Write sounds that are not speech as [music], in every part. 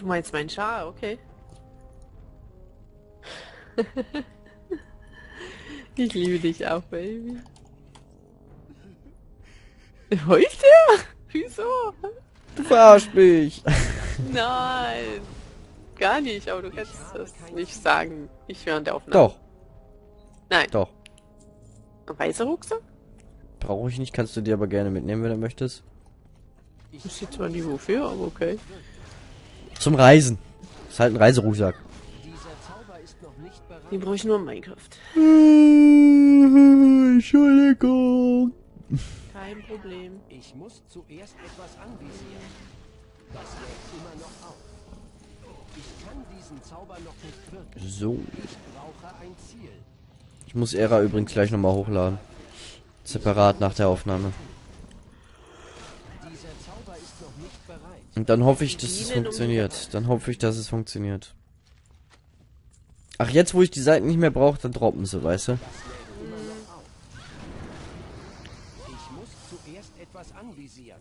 Du meinst mein Schar, okay. [laughs] ich liebe dich auch, Baby. Heult der? [laughs] Wieso? Du verarschst mich. [laughs] Nein. Gar nicht, aber du kannst das nicht sagen. Ich während der Aufnahme. Doch, Nein. doch. Ein weißer Rucksack? Brauche ich nicht, kannst du dir aber gerne mitnehmen, wenn du möchtest. Ich steht zwar nie wofür, aber okay. Zum Reisen. Ist halt ein Reiserucksack. Den brauche ich nur in Minecraft. Entschuldigung. Kein Problem. Ich muss zuerst etwas anvisieren. Das lädt immer noch auf. Ich kann diesen Zauber noch nicht wirken. So. Ich brauche ein Ziel. Ich muss Ära übrigens gleich nochmal hochladen. Separat nach der Aufnahme. Dieser Zauber ist noch nicht bereit. Und dann hoffe ich, dass es funktioniert. Dann hoffe ich, dass es funktioniert. Ach, jetzt wo ich die Seiten nicht mehr brauche, dann droppen sie, weißt du? Ich muss zuerst etwas anvisieren.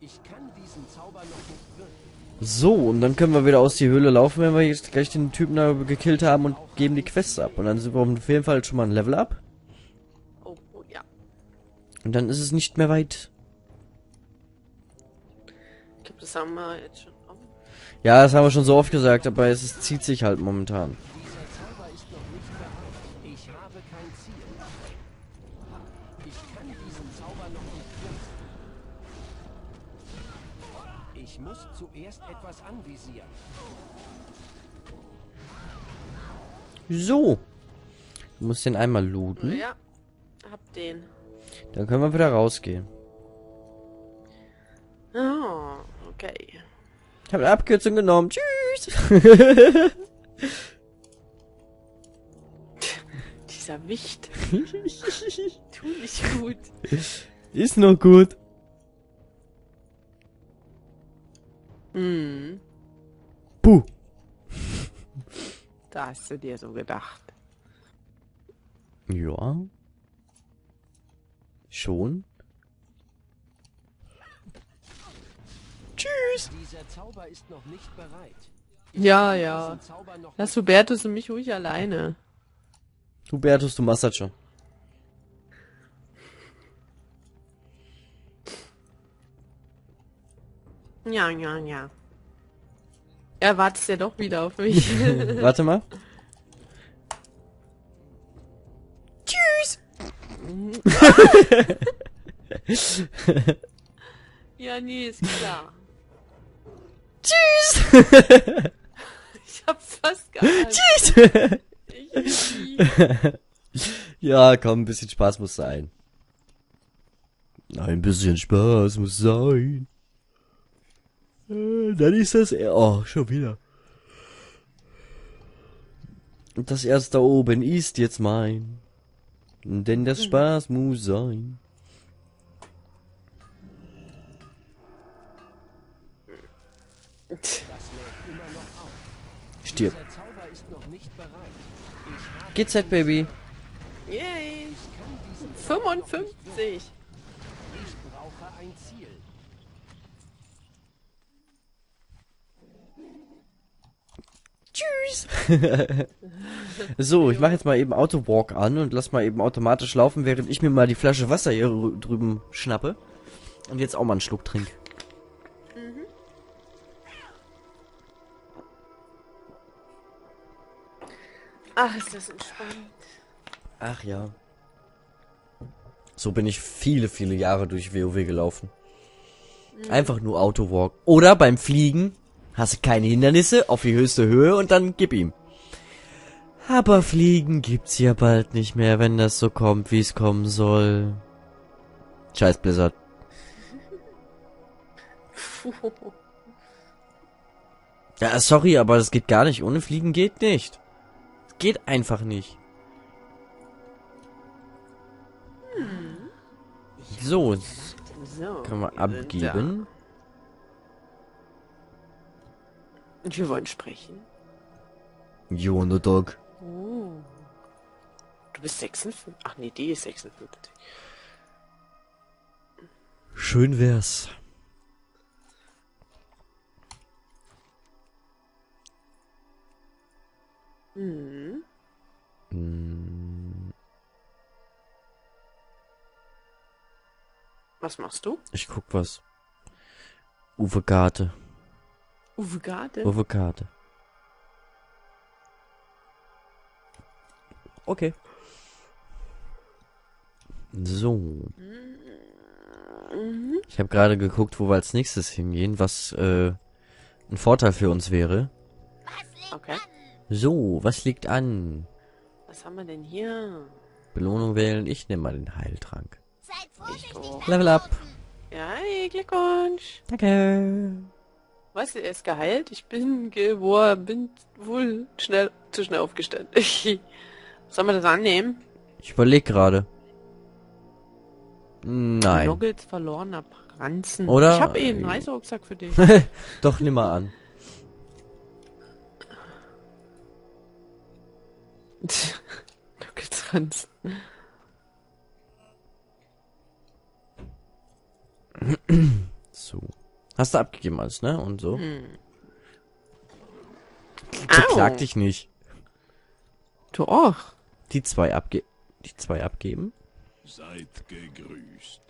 Ich kann diesen Zauber noch nicht wirken. So, und dann können wir wieder aus die Höhle laufen, wenn wir jetzt gleich den Typen da gekillt haben und geben die Quests ab. Und dann sind wir auf jeden Fall schon mal ein Level up. Oh, oh ja. Und dann ist es nicht mehr weit. Glaube, das haben wir jetzt schon. Ja, das haben wir schon so oft gesagt, aber es ist, zieht sich halt momentan. Dieser Zauber ist noch nicht bereit. Ich habe kein Ziel. Ich kann diesen Zauber noch nicht wirken. Ich muss zuerst etwas anvisieren. So. Du musst den einmal looten. Ja, hab den. Dann können wir wieder rausgehen. Oh, okay. Ich habe eine Abkürzung genommen. Tschüss. [laughs] Dieser Wicht. [laughs] tu nicht gut. ist noch gut. Hm, Puh. da hast du dir so gedacht. Ja. Schon. Tschüss. Dieser Zauber ist noch nicht bereit. Ja, ja. Lass Hubertus und mich ruhig alleine. Hubertus, du machst das schon. Ja, ja, ja. Er wartet ja doch wieder auf mich. [laughs] Warte mal. [laughs] ja, nee, ist klar. [laughs] Tschüss. Ich hab's fast geahnt. Tschüss. Ja, komm, ein bisschen Spaß muss sein. Ein bisschen Spaß muss sein. Äh, Dann ist das... er- Oh, schon wieder. Das erste da oben ist jetzt mein. Denn das Spaß muss sein. Stirb. GZ, Baby. Yay. 55. Ich brauche ein Ziel. Tschüss. [laughs] so, ich mache jetzt mal eben Autowalk an und lass mal eben automatisch laufen, während ich mir mal die Flasche Wasser hier rü- drüben schnappe. Und jetzt auch mal einen Schluck trink. Ach, ist das entspannt. Ach ja. So bin ich viele, viele Jahre durch WoW gelaufen. Einfach nur Autowalk. Oder beim Fliegen hast du keine Hindernisse auf die höchste Höhe und dann gib ihm. Aber Fliegen gibt's ja bald nicht mehr, wenn das so kommt, wie es kommen soll. Scheiß Blizzard. [laughs] Ja, sorry, aber das geht gar nicht. Ohne Fliegen geht nicht. Geht einfach nicht. So, wir sind abgeben. Und wir wollen sprechen. Jono Dog. Oh. Du bist 56. Ach nee, die ist 56. Schön wär's. Mhm. Hm, Was machst du? ich guck was. Uwe Garte. Uwe Garde? Uwe Garte. Okay. So. Mhm. Ich habe gerade geguckt, wo wir als nächstes hingehen, was äh, ein Vorteil für uns wäre. Okay. So, was liegt an? Was haben wir denn hier? Belohnung wählen, ich nehme mal den Heiltrank. Seid vorsichtig auch. Level up. Ja, hey, Glückwunsch. Danke. Du, er ist geheilt. Ich bin geworden, bin wohl schnell, zu schnell aufgestanden. [laughs] Sollen wir das annehmen? Ich überlege gerade. Nein. Noggels verlorener Pranzen. Oder- Ich habe eh einen Reiserucksack für dich. [laughs] Doch, nimm mal an. [laughs] Ranzen. So. Hast du abgegeben alles, ne? Und so. Hm. Verklag Au. dich nicht. Du auch. Die zwei abge... Die zwei abgeben? Seid gegrüßt.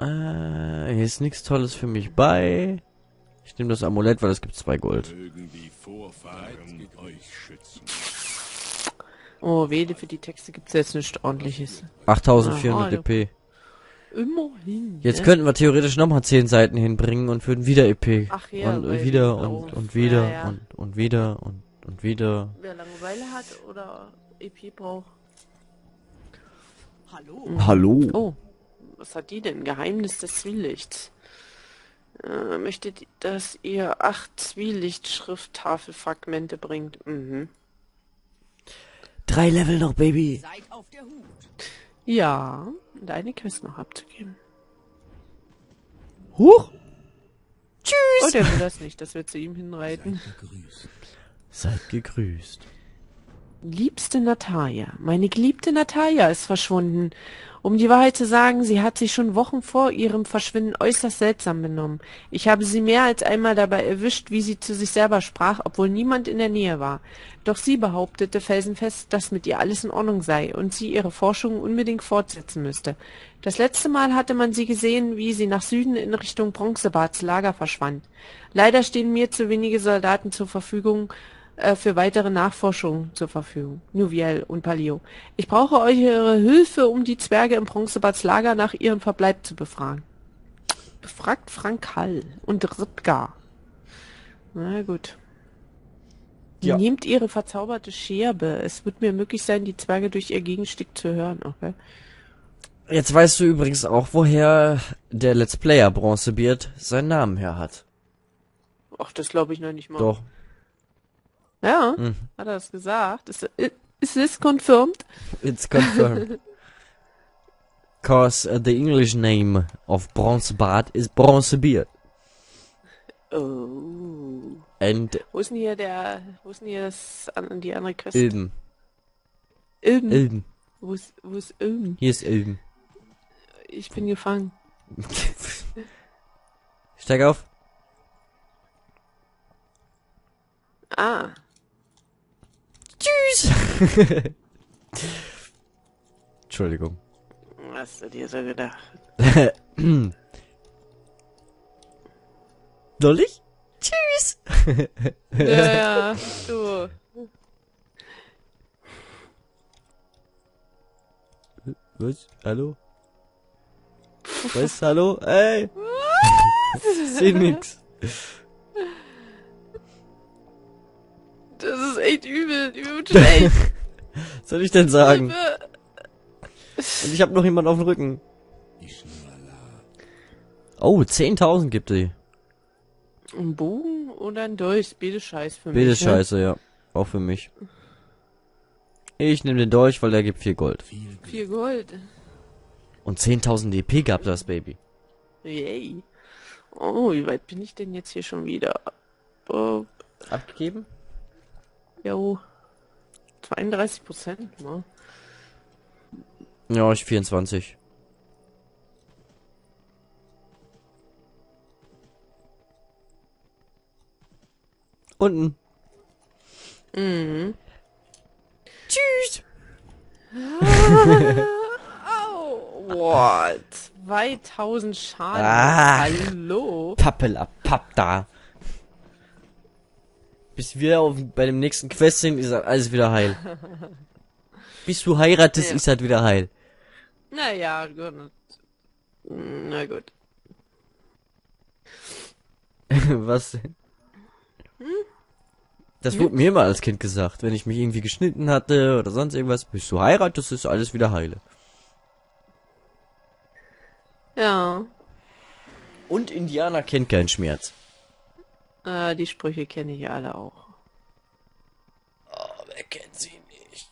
Äh, hier ist nichts Tolles für mich bei. Ich nehme das Amulett, weil es gibt zwei Gold. Mögen die Vorfahren euch schützen. Oh, Wede, für die Texte gibt's jetzt nichts ordentliches. 8400 Aha, EP. Immerhin. Jetzt ne? könnten wir theoretisch nochmal 10 Seiten hinbringen und würden wieder EP. Ach ja, und, wieder und, und wieder ja, ja. und und wieder und und wieder. Wer Langeweile hat oder EP braucht. Hallo. Hallo. Oh, was hat die denn? Geheimnis des Zwielichts. Äh, möchtet, dass ihr acht Zwielicht-Schrifttafelfragmente bringt. Mhm. Drei Level noch, Baby. Seid auf der Hut. Ja, und eine Quest noch abzugeben. Huch. Oh, der will das [laughs] nicht, dass wir zu ihm hinreiten. Seid gegrüßt. Liebste Natalia, meine geliebte Natalia ist verschwunden. Um die Wahrheit zu sagen, sie hat sich schon Wochen vor ihrem Verschwinden äußerst seltsam benommen. Ich habe sie mehr als einmal dabei erwischt, wie sie zu sich selber sprach, obwohl niemand in der Nähe war. Doch sie behauptete felsenfest, dass mit ihr alles in Ordnung sei und sie ihre Forschungen unbedingt fortsetzen müsste. Das letzte Mal hatte man sie gesehen, wie sie nach Süden in Richtung Bronzebads Lager verschwand. Leider stehen mir zu wenige Soldaten zur Verfügung, äh, für weitere Nachforschungen zur Verfügung. Nuviel und Palio. Ich brauche eure Hilfe, um die Zwerge im Bronzebads Lager nach ihrem Verbleib zu befragen. Befragt Frank Hall und Ripka. Na gut. Ja. Nehmt ihre verzauberte Scherbe. Es wird mir möglich sein, die Zwerge durch ihr Gegenstück zu hören. Okay. Jetzt weißt du übrigens auch, woher der Let's Player Bronzebeard seinen Namen her hat. Ach, das glaube ich noch nicht mal. Doch. Ja, Mhm. hat er das gesagt? Ist, ist this confirmed? It's confirmed. [laughs] Cause uh, the English name of Bronzebeard is Bronzebeard. Oh. And Wo ist denn hier der, wo ist denn hier das, an, die andere Quest? Ilben. Ilben. Ilben. Wo ist, wo ist Ilben? Hier ist Ilben. Ich bin gefangen. [laughs] Steig auf. Ah. Tschüss. [laughs] Entschuldigung. Was hast du dir so gedacht? [clears throat] Soll ich? Tschüss. ja, ja, [laughs] du. Was? Hallo? Was? Hallo? Ey! Seh nix. [laughs] Das ist echt übel, übel [laughs] schlecht. Was soll ich denn sagen? Und ich hab noch jemanden auf dem Rücken. Oh, 10.000 gibt die. Ein Bogen oder ein Dolch? Beide Scheiß für mich. Bitte ne? scheiße, ja. Auch für mich. Ich nehme den Dolch, weil der gibt viel Gold. Vier Gold. Und 10.000 DP gab das Baby. Yay. Oh, wie weit bin ich denn jetzt hier schon wieder? Oh, Abgegeben? Jo. 32 Prozent, ne? Ja, ich 24. Unten. Mhm. Tschüss. [laughs] Oh, boah, 2000 Schaden. Ah. Hallo? Pappela, papp da. Bis wir auf, bei dem nächsten Quest sind, ist alles wieder heil. [laughs] Bis du heiratest, Ja. ist halt wieder heil. Naja, gut. Na gut. [laughs] Was denn? Das wurde mir immer als Kind gesagt, wenn ich mich irgendwie geschnitten hatte oder sonst irgendwas. Bis du heiratest, ist alles wieder heile. Ja, Und Indianer kennt keinen Schmerz. Äh, die Sprüche kenne ich alle auch. Oh, wer kennt sie nicht?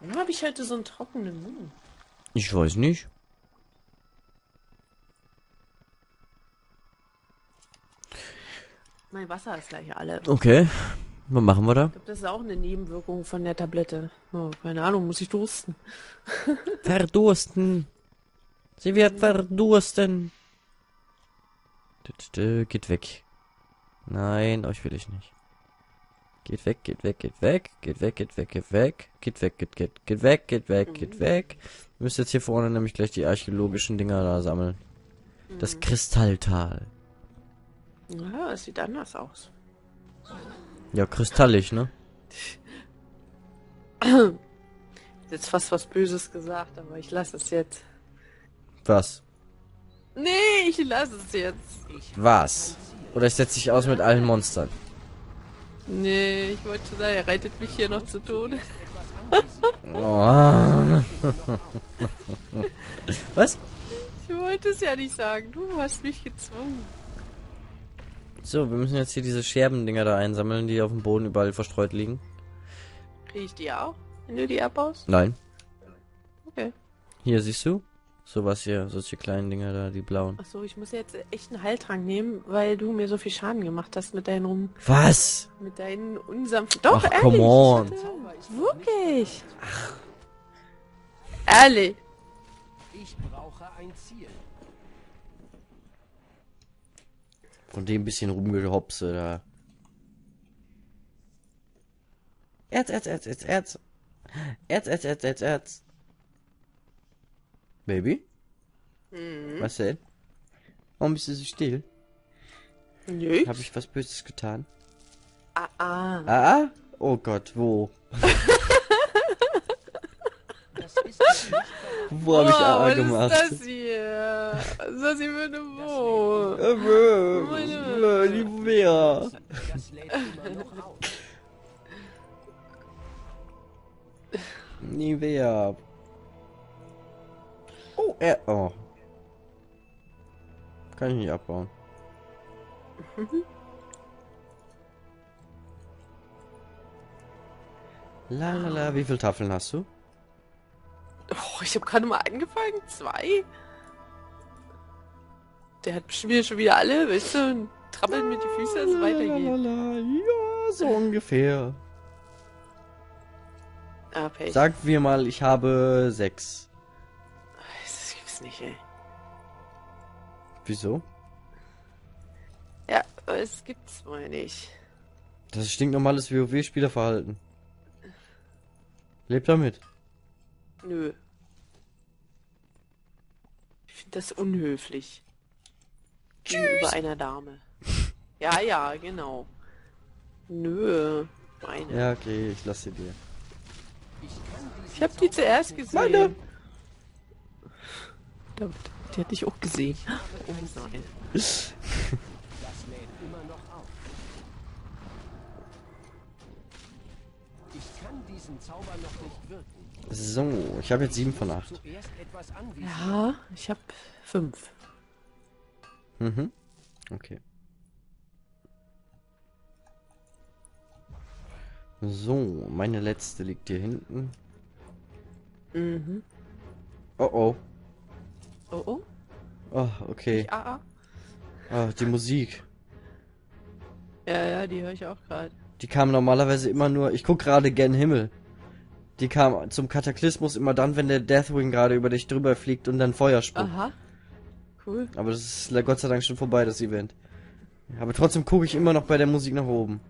Warum habe ich heute so einen trockenen Mund? Ich weiß nicht. Mein Wasser ist gleich alle. Okay. Was machen wir da? glaube, das ist auch eine Nebenwirkung von der Tablette. Oh, keine Ahnung, muss ich dursten. [laughs] Verdursten. Sie wird verdursten. Dü, dü, Geht weg. Nein, euch will ich nicht. Geht weg, geht weg, geht weg, geht weg, geht weg, geht weg, geht weg, geht, geht, geht weg, geht weg, geht weg. Wir müssen jetzt hier vorne nämlich gleich die archäologischen Dinger da sammeln. Das Kristalltal. Ja, es sieht anders aus. Ja, kristallig, ne? Jetzt fast was Böses gesagt, aber ich lasse es jetzt. Was? Nee, ich lasse es jetzt. Was? Oder ich setze dich aus mit allen Monstern. Nee, ich wollte sagen, er reitet mich hier noch zu Tode. Oh. [laughs] Was? Ich wollte es ja nicht sagen. Du hast mich gezwungen. So, wir müssen jetzt hier diese Scherbendinger da einsammeln, die auf dem Boden überall verstreut liegen. Krieg ich die auch, wenn du die abbaust? Nein. Okay. Hier, siehst du? Sowas hier, solche kleinen Dinger da, die blauen. Achso, ich muss jetzt echt einen Heiltrank nehmen, weil du mir so viel Schaden gemacht hast mit deinen rum, Was? mit deinen unsanften. Doch, Ach, ehrlich. come on. Wirklich. Ehrlich. Ich brauche ein Ziel. Von dem bisschen rumgehopse da. Erz, Erz, Erz, Erz, Erz. Erz, Erz, Erz, Erz, Erz. Baby? Was denn? Warum bist du so still? Nö. Habe ich was Böses getan? Ah, ah. Ah? Oh Gott, wo? [laughs] Das ist nicht Wo habe ich AA was gemacht? ist das hier? Was ist das hier für eine Wo? Die Vera. Nivea. Oh, er. Oh. Kann ich nicht abbauen. La la la, wie viele Tafeln hast du? Oh, ich habe gerade mal angefangen. Zwei. Der hat wieder schon wieder alle, weißt du, und trappelt mir die Füße, dass es weitergeht. Ja, so ungefähr. Ah, Pech. Sagen wir mal, ich habe sechs. Das gibt's nicht, ey. Wieso? Ja, es gibt's wohl nicht. Das ist stinknormales WoW-Spielerverhalten. Lebt damit. Nö. Ich finde das unhöflich. Gegenüber einer Dame. [laughs] Ja, ja, genau. Nö. Meine. Ja, okay, ich lasse sie dir. Ich habe die zuerst gesehen. Meine. Verdammt, Die hatte ich auch gesehen. Oh nein. Ich kann diesen Zauber noch nicht wirken. So, ich habe jetzt sieben von acht. Zuerst etwas anvisieren. Ja, ich habe fünf. Mhm. Okay. So, meine letzte liegt hier hinten. Mhm. Oh oh. Oh, oh. Oh, okay. Ah, ah. Ah, die Musik. Ja, ja, die höre ich auch gerade. Die kam normalerweise immer nur. Ich guck gerade gen Himmel. Die kam zum Kataklysmus immer dann, wenn der Deathwing gerade über dich drüber fliegt und dann Feuer spuckt. Aha. Cool. Aber das ist Gott sei Dank schon vorbei, das Event. Aber trotzdem gucke ich immer noch bei der Musik nach oben.